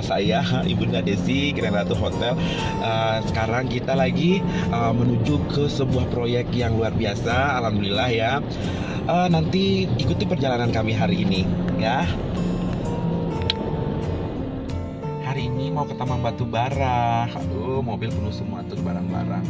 saya Ibunda Desi Ratu Hotel. Uh, sekarang kita lagi uh, menuju ke sebuah proyek yang luar biasa Alhamdulillah ya. Uh, nanti ikuti perjalanan kami hari ini ya. Hari ini mau ke Taman Batu Bara. Aduh mobil penuh semua tuh barang-barang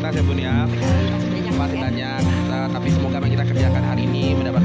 prioritas ya Bun ya. Masih banyak, tapi semoga yang kita kerjakan hari ini mendapat